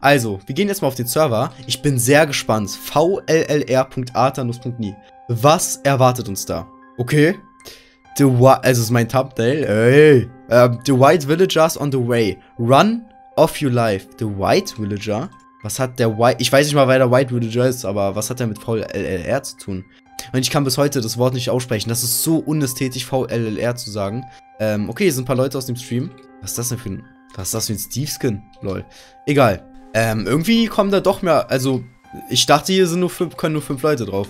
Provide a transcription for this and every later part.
Also, wir gehen jetzt mal auf den Server. Ich bin sehr gespannt. vllr.artanus.nie. Was erwartet uns da? Okay. The also ist mein Thumbnail. Ey. Uh, the White Villagers on the way. Run of your life. The White Villager? Was hat der White, ich weiß nicht mal, wer der White Villager ist, aber was hat der mit VLLR zu tun? Und ich kann bis heute das Wort nicht aussprechen. Das ist so unästhetisch, VLLR zu sagen. Ähm, okay, hier sind ein paar Leute aus dem Stream. Was ist das denn für ein, was ist das für ein Steve-Skin? Lol. Egal. Ähm, irgendwie kommen da doch mehr, also, ich dachte, hier sind nur fünf, können nur fünf Leute drauf.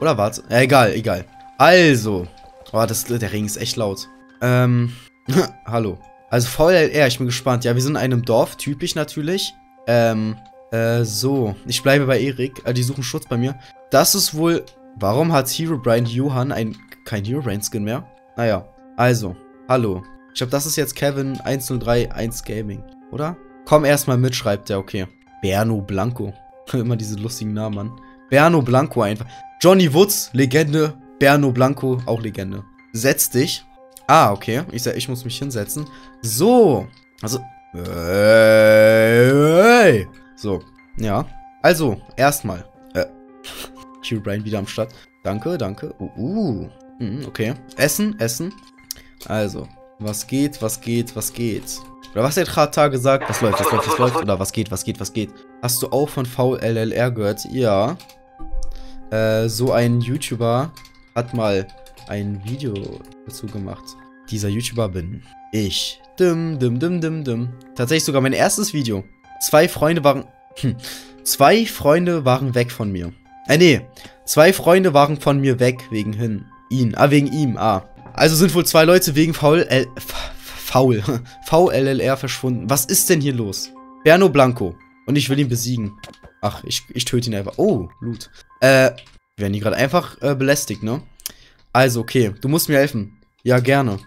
Oder warte? Ja, egal, egal. Also. Oh, das, der Ring ist echt laut. Ähm, hallo. Also VLR, ich bin gespannt. Ja, wir sind in einem Dorf, typisch natürlich. Ähm, äh, so. Ich bleibe bei Erik. Äh, die suchen Schutz bei mir. Das ist wohl... Warum hat Hero Brian Johann ein, kein Hero Brian Skin mehr? Naja. Also. Hallo. Ich glaube, das ist jetzt Kevin 1031 Gaming. Oder? Komm erstmal mit, schreibt er. Okay. Berno Blanco. Immer diese lustigen Namen, Mann. Berno Blanco einfach. Johnny Woods, Legende. Berno Blanco, auch Legende. Setz dich. Ah, okay. Ich, ich muss mich hinsetzen. So. Also. Hey. So. Ja. Also, erstmal. Äh. Q Brian wieder am Start. Danke, danke. Uh, uh. Mhm, okay. Essen, essen. Also. Was geht, was geht, was geht? Oder was hat Chata gesagt? Was läuft, was läuft, was läuft? Oder was geht, was geht, was geht? Hast du auch von VLLR gehört? Ja. Äh, so ein YouTuber hat mal ein Video dazu gemacht. Dieser YouTuber bin ich. Dim, dim, dim, dim, dim. Tatsächlich sogar mein erstes Video. Zwei Freunde waren... Hm, zwei Freunde waren weg von mir. Äh, nee. Zwei Freunde waren von mir weg wegen hin. Ihn. Ah, wegen ihm. Ah. Also sind wohl zwei Leute wegen Faul... Äh, faul. VLLR verschwunden. Was ist denn hier los? Berno Blanco. Und ich will ihn besiegen. Ach, ich, ich töte ihn einfach. Oh, Loot. Äh, werden die gerade einfach äh, belästigt, ne? Also, okay. Du musst mir helfen. Ja, gerne.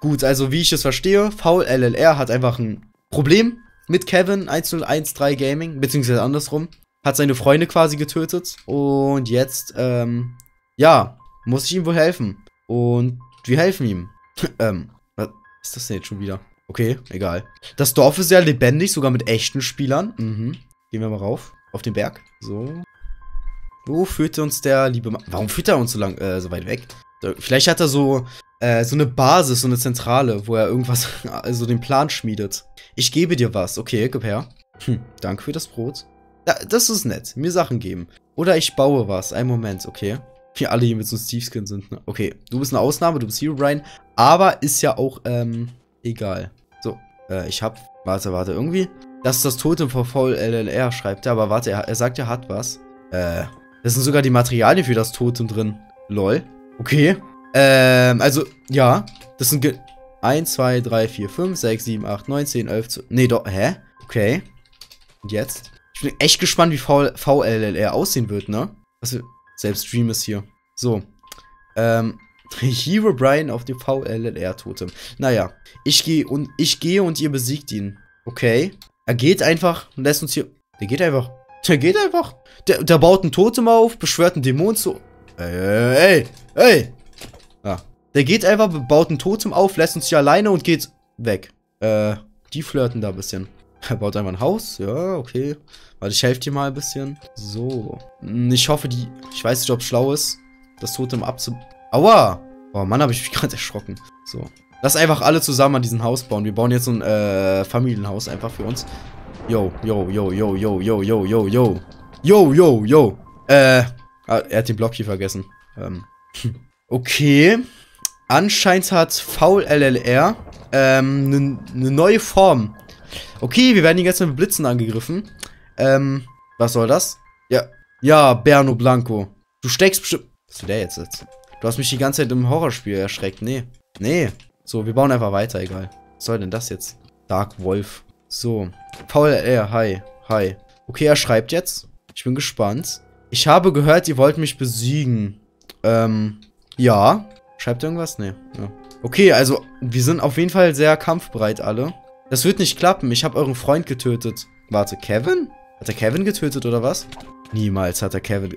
Gut, also wie ich es verstehe, VLLR hat einfach ein Problem mit Kevin 1013 Gaming, beziehungsweise andersrum. Hat seine Freunde quasi getötet. Und jetzt, ähm, ja, muss ich ihm wohl helfen. Und wir helfen ihm. ähm, was ist das denn jetzt schon wieder? Okay, egal. Das Dorf ist sehr lebendig, sogar mit echten Spielern. Mhm. Gehen wir mal rauf. Auf den Berg. So. Wo führt uns der liebe Mann? Warum führt er uns so lang, äh, so weit weg? Vielleicht hat er so, äh, so eine Basis, so eine Zentrale, wo er irgendwas, also den Plan schmiedet. Ich gebe dir was. Okay, gib her. Hm, danke für das Brot. Ja, das ist nett. Mir Sachen geben. Oder ich baue was. Ein Moment, okay. Wir alle hier mit so einem Steve-Skin sind, ne? Okay, du bist eine Ausnahme, du bist Hero Brian. Aber ist ja auch, ähm, egal. So, äh, ich hab, warte, warte, irgendwie. Das ist das Totem von VLLR, schreibt er. Aber warte, er, er sagt, er hat was. Äh, das sind sogar die Materialien für das Totem drin. Lol. Okay. Ähm, also, ja. Das sind 1, 2, 3, 4, 5, 6, 7, 8, 9, 10, 11, 12. Nee, doch. Hä? Okay. Und jetzt? Ich bin echt gespannt, wie VLLR aussehen wird, ne? Also, selbst Stream ist hier. So. Ähm. Hero Brian auf dem VLLR-Totem. Naja. Ich gehe und ich gehe und ihr besiegt ihn. Okay. Er geht einfach und lässt uns hier. Der geht einfach. Der geht einfach. Der, der baut ein Totem auf, beschwört einen Dämon zu. Ey, ey, ey. Ja. Der geht einfach, baut ein Totem auf, lässt uns hier alleine und geht weg. Äh, die flirten da ein bisschen. Er baut einfach ein Haus. Ja, okay. Warte, ich helfe dir mal ein bisschen. So. Hm, ich hoffe, die... Ich weiß nicht, ob es schlau ist, das Totem abzu... Aua! Oh Mann, habe ich mich gerade erschrocken. So. Lass einfach alle zusammen an diesem Haus bauen. Wir bauen jetzt so ein äh, Familienhaus einfach für uns. Yo, yo, yo, yo, yo, yo, yo, yo, yo. Yo, yo, yo. Äh, ah, er hat den Block hier vergessen. Ähm. Okay. Anscheinend hat VLLR ähm, eine ne neue Form. Okay, wir werden die ganze Zeit mit Blitzen angegriffen. Ähm, was soll das? Ja, ja, Berno Blanco. Du steckst bestimmt... Was will der jetzt jetzt? Du hast mich die ganze Zeit im Horrorspiel erschreckt. Nee, nee. So, wir bauen einfach weiter, egal. Was soll denn das jetzt? Dark Wolf. So. VLR, hi, hi. Okay, er schreibt jetzt. Ich bin gespannt. Ich habe gehört, ihr wollt mich besiegen. Ähm, ja. Schreibt irgendwas? Nee. Ja. Okay, also, wir sind auf jeden Fall sehr kampfbereit alle. Das wird nicht klappen. Ich habe euren Freund getötet. Warte, Kevin? Hat er Kevin getötet oder was? Niemals hat er Kevin...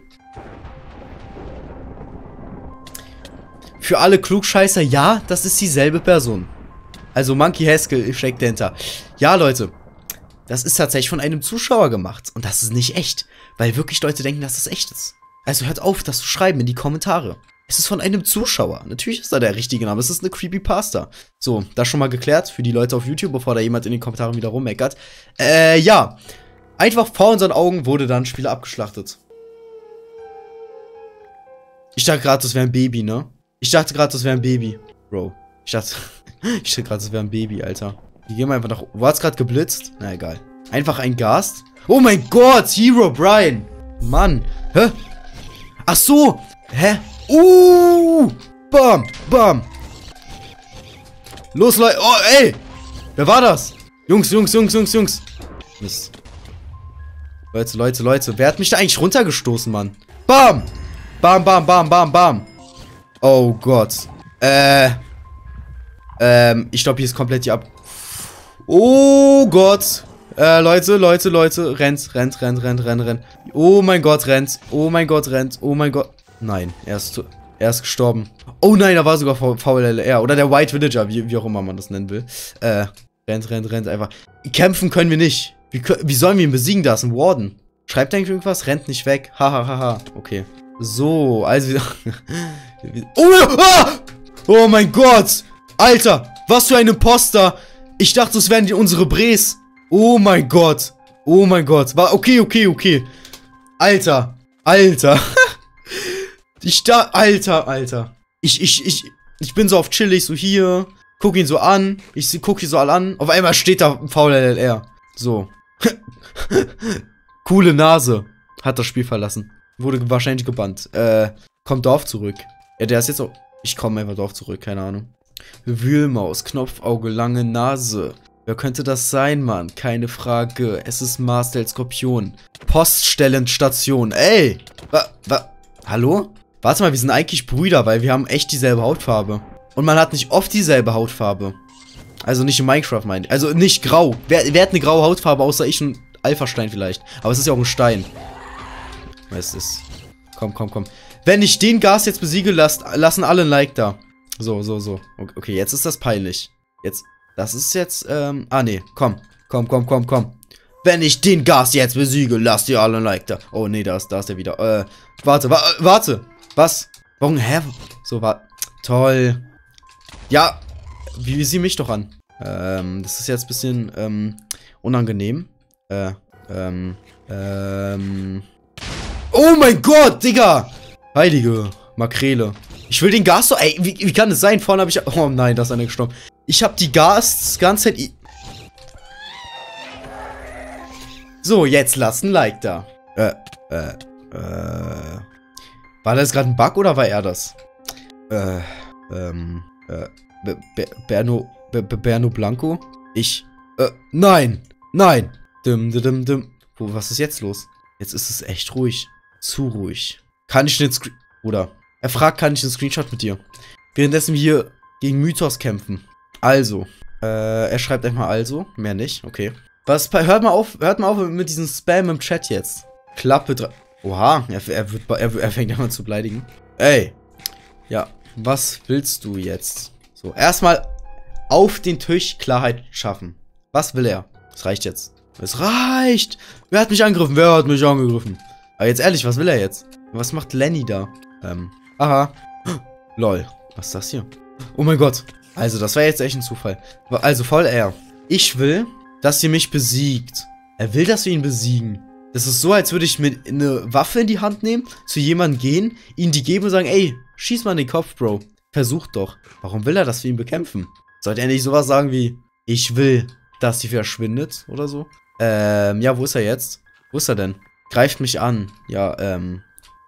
Für alle Klugscheißer, ja, das ist dieselbe Person. Also Monkey Haskell steckt dahinter. Ja, Leute. das ist tatsächlich von einem Zuschauer gemacht. Und das ist nicht echt. Weil wirklich Leute denken, dass das echt ist. Also hört auf, das zu schreiben in die Kommentare. Es ist von einem Zuschauer. Natürlich ist da der richtige Name. Es ist eine Creepypasta. So, das schon mal geklärt für die Leute auf YouTube, bevor da jemand in den Kommentaren wieder rummeckert. Äh, ja. Einfach vor unseren Augen wurde dann ein Spieler abgeschlachtet. Ich dachte gerade, das wäre ein Baby, ne? Ich dachte gerade, das wäre ein Baby. Bro. Ich dachte, ich dachte gerade, das wäre ein Baby, Alter. Die gehen wir einfach nach... Wo hat's gerade geblitzt? Na, egal. Einfach ein Gast. Oh mein Gott, Hero Brian. Mann. Hä? Ach so. Hä? Uh. Bam. Bam. Los, Leute. Oh, ey. Wer war das? Jungs, Jungs, Jungs, Jungs, Jungs. Mist. Leute, Leute, Leute. Wer hat mich da eigentlich runtergestoßen, Mann? Bam. Bam, bam, bam, bam, bam. Oh Gott. Äh. Ähm, ich glaube, hier ist komplett die Ab... Oh Gott. Äh, Leute, Leute, Leute. Rennt, rennt, rennt, rennt, rennt, rennt. Oh mein Gott, rennt. Oh mein Gott, rennt. Oh mein Gott. Nein, er ist, er ist gestorben. Oh nein, da war sogar VLLR. Oder der White Villager, wie, wie auch immer man das nennen will. Äh, rennt, rennt, rennt einfach. Kämpfen können wir nicht. Wie, wie sollen wir ihn besiegen? Da ist ein Warden. Schreibt eigentlich irgendwas? Rennt nicht weg. Hahaha. Ha, ha, ha. Okay. So, also... oh, ah! oh mein Gott! Alter, was für ein Imposter! Ich dachte, es wären unsere Bres. Oh mein Gott. Oh mein Gott. War okay, okay, okay. Alter. Alter. ich da. Alter, Alter. Ich, ich, ich, ich bin so auf chillig, so hier. Guck ihn so an. Ich guck ihn so alle an. Auf einmal steht da VLLR. So. Coole Nase. Hat das Spiel verlassen. Wurde wahrscheinlich gebannt. Äh, kommt Dorf zurück. Ja, der ist jetzt auch... Ich komme einfach Dorf zurück, keine Ahnung. Wühlmaus, Knopfauge, lange Nase. Wer könnte das sein, Mann? Keine Frage. Es ist Marcel Skorpion. Poststellenstation. Ey! Wa, wa, hallo? Warte mal, wir sind eigentlich Brüder, weil wir haben echt dieselbe Hautfarbe. Und man hat nicht oft dieselbe Hautfarbe. Also nicht in Minecraft, meine ich. Also nicht grau. Wer, wer hat eine graue Hautfarbe, außer ich und Alpha-Stein vielleicht? Aber es ist ja auch ein Stein. Es ist... Komm, komm, komm. Wenn ich den Gas jetzt besiege, lasst, lassen alle ein Like da. So, so, so. Okay, jetzt ist das peinlich. Jetzt, das ist jetzt, ähm, ah, nee, komm. Komm, komm, komm, komm. Wenn ich den Gas jetzt besiege, lasst ihr alle ein Like da. Oh, nee, da ist, da ist er wieder. Äh, warte, wa äh, warte. Was? Warum, hä? So, war, toll. Ja, wie sieh mich doch an. Ähm, das ist jetzt ein bisschen, ähm, unangenehm. Äh, ähm, ähm, Oh mein Gott, Digga! Heilige Makrele. Ich will den Gas so... Ey, wie, wie kann das sein? Vorne habe ich... Oh nein, da ist einer gestorben. Ich habe die Gas ganze Zeit... So, jetzt lasst ein Like da. Äh, äh, äh... War das gerade ein Bug oder war er das? Äh, ähm, äh, Berno, Berno Blanco? Ich, äh, nein, nein. Dim, dim, dim. Wo, was ist jetzt los? Jetzt ist es echt ruhig. Zu ruhig. Kann ich den Screen... Oder, er fragt, kann ich einen Screenshot mit dir? Währenddessen wir hier gegen Mythos kämpfen. Also, äh, er schreibt einfach also. Mehr nicht, okay. Was, hört mal auf, hört mal auf mit diesem Spam im Chat jetzt. Klappe drei. Oha, er, er, wird, er, er fängt an zu beleidigen. Ey. Ja, was willst du jetzt? So, erstmal auf den Tisch Klarheit schaffen. Was will er? Das reicht jetzt. Es reicht. Wer hat mich angegriffen? Wer hat mich angegriffen? Aber jetzt ehrlich, was will er jetzt? Was macht Lenny da? Ähm, aha. Lol. Was ist das hier? Oh mein Gott. Also, das war jetzt echt ein Zufall. Also, voll er. Ich will, dass ihr mich besiegt. Er will, dass wir ihn besiegen. Das ist so, als würde ich mir eine Waffe in die Hand nehmen, zu jemandem gehen, ihm die geben und sagen, ey, schieß mal in den Kopf, Bro. Versucht doch. Warum will er, dass wir ihn bekämpfen? Sollte er nicht sowas sagen wie, ich will, dass sie verschwindet oder so? Ähm, ja, wo ist er jetzt? Wo ist er denn? Greift mich an. Ja, ähm.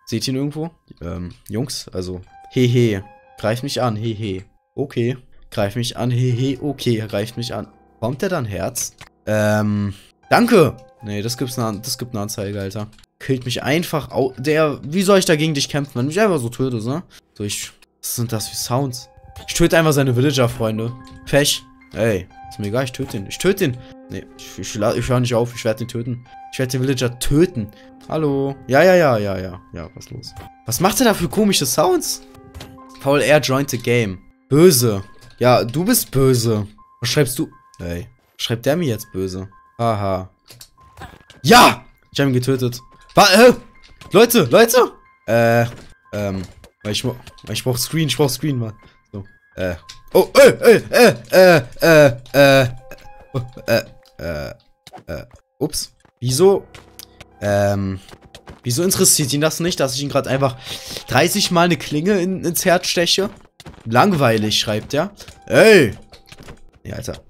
Seht ihr ihn irgendwo? Ähm, Jungs, also. Hehe. Greift mich an. Hehe. Okay. Greift mich an. Hehe. Okay, er greift mich an. Kommt der dann Herz? Ähm. Danke! Nee, das gibt's eine, das gibt eine Anzeige, Alter. Killt mich einfach au. Der. Wie soll ich dagegen dich kämpfen, wenn du mich einfach so tötest, ne? So, ich. Was sind das für Sounds? Ich töte einfach seine Villager-Freunde. Pech. Ey, ist mir egal, ich töte ihn. Ich töte ihn. Nee, ich, ich, ich höre nicht auf, ich werde ihn töten. Ich werde den Villager töten. Hallo. Ja, ja, ja, ja, ja. Ja, was los? Was macht er da für komische Sounds? Paul R. joined the game. Böse. Ja, du bist böse. Was schreibst du? Ey. Schreibt der mir jetzt böse? Aha. Ja! Ich habe ihn getötet. War, äh, Leute, Leute! Äh, ähm, ich, ich brauch Screen, ich brauch Screen, Mann. So, äh. Oh, äh, äh, äh, äh, äh, äh, äh, äh, äh, ups. Wieso, ähm, wieso interessiert ihn das nicht, dass ich ihn gerade einfach 30 Mal eine Klinge in, ins Herz steche? Langweilig, schreibt er. Ey! Ja, Alter.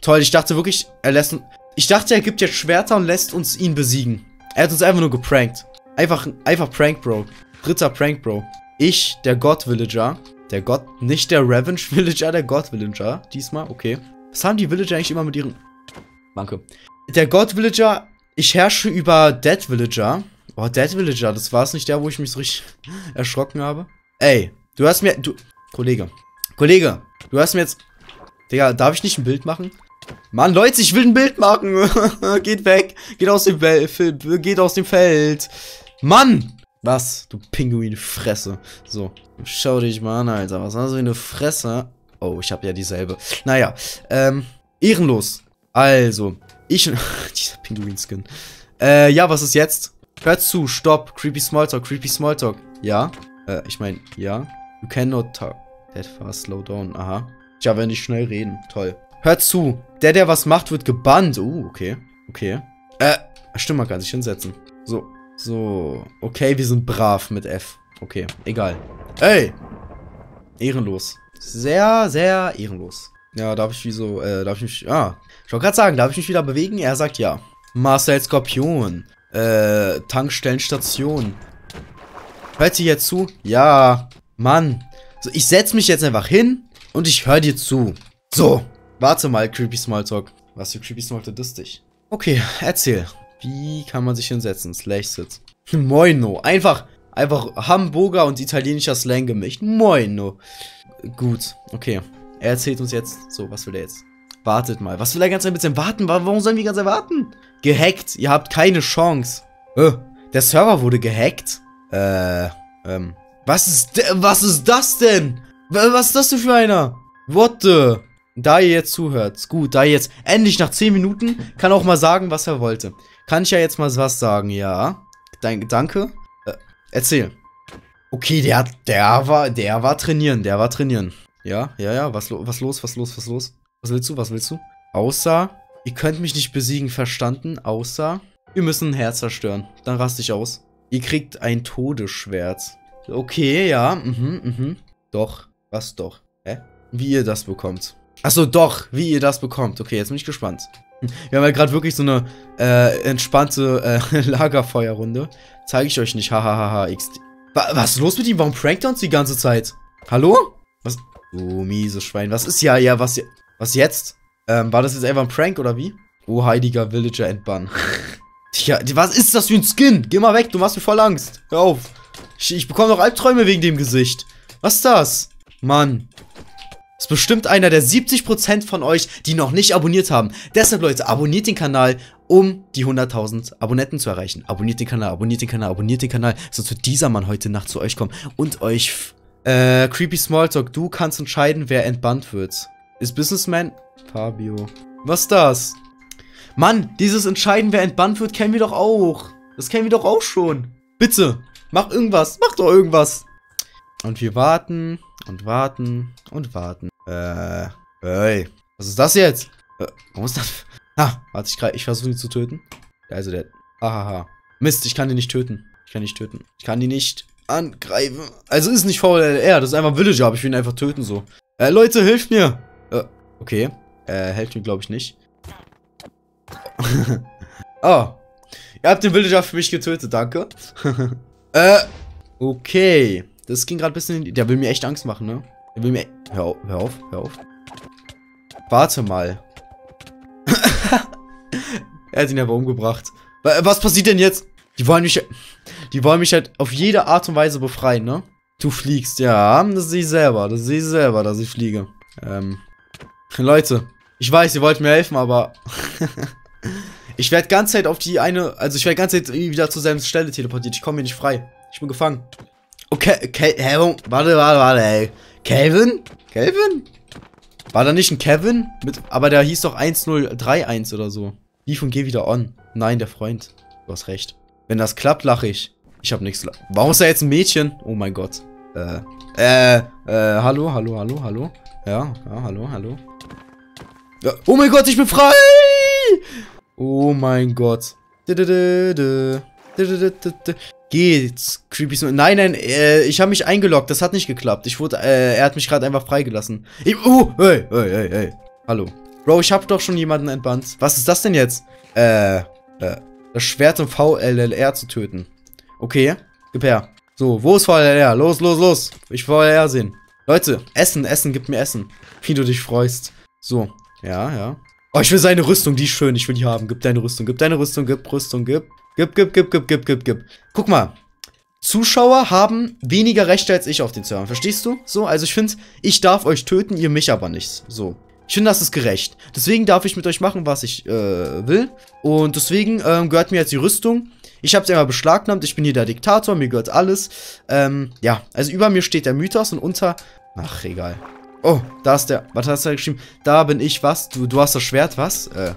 Toll, ich dachte wirklich, er lässt. Ich dachte, er gibt jetzt Schwerter und lässt uns ihn besiegen. Er hat uns einfach nur geprankt. Einfach, einfach Prank, Bro. Dritter Prank, Bro. Ich, der God Villager. Der God, nicht der Revenge Villager, der God Villager. Diesmal, okay. Was haben die Villager eigentlich immer mit ihren... Danke. Der God Villager, ich herrsche über Dead Villager. Oh, Dead Villager, das war es nicht der, wo ich mich so richtig erschrocken habe. Ey, du hast mir... Du, Kollege. Kollege, du hast mir jetzt... Digga, darf ich nicht ein Bild machen? Mann, Leute, ich will ein Bild machen. geht weg. Geht aus dem Feld. Geht aus dem Feld. Mann! Was? Du Pinguinfresse. So. Schau dich mal an, Alter. Was hast du für eine Fresse? Oh, ich habe ja dieselbe. Naja. Ähm, ehrenlos. Also, ich... dieser Pinguin-Skin. Äh, ja, was ist jetzt? Hört zu, stopp. Creepy Smalltalk, creepy Smalltalk. Ja? Äh, ich meine, ja. You cannot talk that fast, slow down. Aha. Ja, wenn ich schnell reden. Toll. Hört zu. Der, der was macht, wird gebannt. Uh, okay. Okay. Äh, stimmt, man kann sich hinsetzen. So. So. Okay, wir sind brav mit F. Okay, egal. Ey! Ehrenlos. Sehr, sehr ehrenlos. Ja, darf ich wie so, äh, darf ich mich, ah. Ich wollte gerade sagen, darf ich mich wieder bewegen? Er sagt ja. Marcel Skorpion. Äh, Tankstellenstation. Hört sie jetzt zu? Ja. Mann. So, ich setze mich jetzt einfach hin und ich höre dir zu. So. Warte mal, Creepy Smalltalk. Was für Creepy Smalltalk ist dich? Okay, erzähl. Wie kann man sich hinsetzen? Slash Sit. Moino. Einfach, einfach Hamburger und italienischer Slang gemischt. Moino. Gut, okay. Er erzählt uns jetzt. So, was will er jetzt? Wartet mal. Was will er ganz ein bisschen warten? Warum sollen wir ganz warten? Gehackt. Ihr habt keine Chance. Äh, der Server wurde gehackt. Äh, ähm. Was ist, was ist das denn? Was ist das denn für einer? What the? Da ihr jetzt zuhört, gut, da ihr jetzt endlich nach 10 Minuten kann auch mal sagen, was er wollte. Kann ich ja jetzt mal was sagen, ja. danke. Äh, erzähl. Okay, der, der war, der war trainieren, der war trainieren. Ja, ja, ja, was, was los, was los, was los? Was willst du, was willst du? Außer, ihr könnt mich nicht besiegen, verstanden? Außer, wir müssen ein Herz zerstören. Dann raste ich aus. Ihr kriegt ein Todesschwert. Okay, ja, mhm, mhm. Doch, was doch? Hä? Wie ihr das bekommt. Achso, doch, wie ihr das bekommt. Okay, jetzt bin ich gespannt. Wir haben ja gerade wirklich so eine äh, entspannte äh, Lagerfeuerrunde. Zeige ich euch nicht. Hahaha, XD. Was ist los mit ihm? Warum prankt er uns die ganze Zeit? Hallo? Was? Oh, mieses Schwein. Was ist ja, ja, was, was jetzt? Ähm, war das jetzt einfach ein Prank oder wie? Oh, heiliger Villager Endbann. Tja, was ist das für ein Skin? Geh mal weg, du machst mir voll Angst. Hör auf. Ich, ich bekomme noch Albträume wegen dem Gesicht. Was ist das? Mann. Ist bestimmt einer der 70% von euch, die noch nicht abonniert haben. Deshalb, Leute, abonniert den Kanal, um die 100.000 Abonnenten zu erreichen. Abonniert den Kanal, abonniert den Kanal, abonniert den Kanal. Sonst wird dieser Mann heute Nacht zu euch kommen und euch... Äh, Creepy Smalltalk, du kannst entscheiden, wer entbannt wird. Ist Businessman... Fabio. Was das? Mann, dieses Entscheiden, wer entbannt wird, kennen wir doch auch. Das kennen wir doch auch schon. Bitte, mach irgendwas. Mach doch irgendwas. Und wir warten und warten und warten. Äh, ey, was ist das jetzt? Äh, warum ist das? Ah, warte, ich, ich versuche ihn zu töten. Also der, ahaha. Mist, ich kann ihn nicht töten. Ich kann ihn nicht töten. Ich kann ihn nicht angreifen. Also ist nicht VLR, das ist einfach Villager, aber ich will ihn einfach töten so. Äh, Leute, hilft mir! Äh, okay. Äh, helft mir, glaube ich, nicht. oh. Ihr habt den Villager für mich getötet, danke. äh, okay. Das ging gerade ein bisschen... In, der will mir echt Angst machen, ne? Der will mir... Hör auf, hör auf, hör auf. Warte mal. er hat ihn aber umgebracht. Was passiert denn jetzt? Die wollen mich... Die wollen mich halt auf jede Art und Weise befreien, ne? Du fliegst, ja. Das sehe ich selber. Das sehe ich selber, dass ich fliege. Ähm... Leute, ich weiß, ihr wollt mir helfen, aber... ich werde ganze Zeit auf die eine... Also ich werde ganze Zeit wieder zur selben Stelle teleportiert. Ich komme hier nicht frei. Ich bin gefangen. Okay, okay, warte, warte, warte, ey. Kelvin? Kelvin? War da nicht ein Kevin? Mit, aber der hieß doch 1031 oder so. Lief und geh wieder on. Nein, der Freund. Du hast recht. Wenn das klappt, lache ich. Ich habe nichts. Warum ist da jetzt ein Mädchen? Oh mein Gott. Äh, äh, äh, hallo, hallo, hallo, hallo. Ja, ja, hallo, hallo. Ja. Oh mein Gott, ich bin frei! Oh mein Gott. Geht's, Creepy Snow. Nein, nein, äh, ich habe mich eingeloggt. Das hat nicht geklappt. Ich wurde, äh, er hat mich gerade einfach freigelassen. Ich, oh, hey, hey, hey, hey. Hallo. Bro, ich habe doch schon jemanden entbannt. Was ist das denn jetzt? Äh, äh, das Schwert um VLLR zu töten. Okay, gib her. So, wo ist VLLR? Los, los, los. Ich will VLLR sehen. Leute, Essen, Essen, gib mir Essen. Wie du dich freust. So, ja, ja. Oh, ich will seine Rüstung, die ist schön. Ich will die haben. Gib deine Rüstung, gib deine Rüstung, gib Rüstung, gib. Gib, gib, gib, gib, gib, gib, gib. Guck mal. Zuschauer haben weniger Rechte als ich auf den Servern. Verstehst du? So, also ich finde, ich darf euch töten, ihr mich aber nicht. So. Ich finde, das ist gerecht. Deswegen darf ich mit euch machen, was ich äh, will. Und deswegen ähm, gehört mir jetzt die Rüstung. Ich habe es einmal beschlagnahmt. Ich bin hier der Diktator. Mir gehört alles. Ähm, ja, also über mir steht der Mythos und unter... Ach, egal. Oh, da ist der... Was hast du da geschrieben? Da bin ich, was? Du, du hast das Schwert, was? Äh,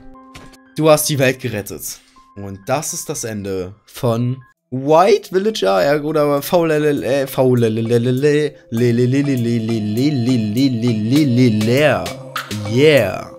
du hast die Welt gerettet. Und das ist das Ende von White Villager oder VLLL VLLL Yeah.